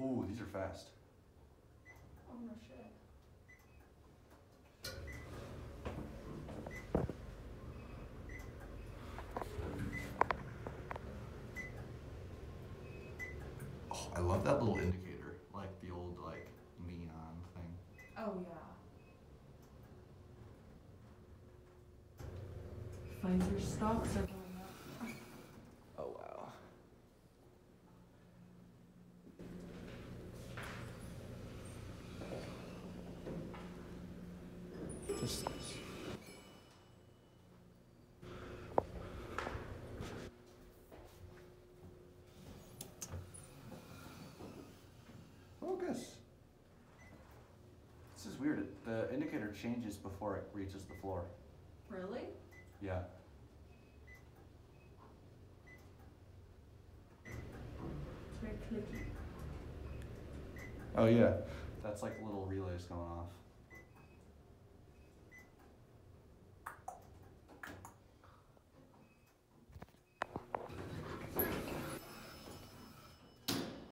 Ooh, these are fast. Oh no shit. Oh, I love that little indicator, like the old like neon thing. Oh yeah. Pfizer stocks are going up. Oh wow. Just Focus. This is weird. The indicator changes before it reaches the floor. Really? Yeah. It's very clicky. Oh yeah. That's like little relays going off.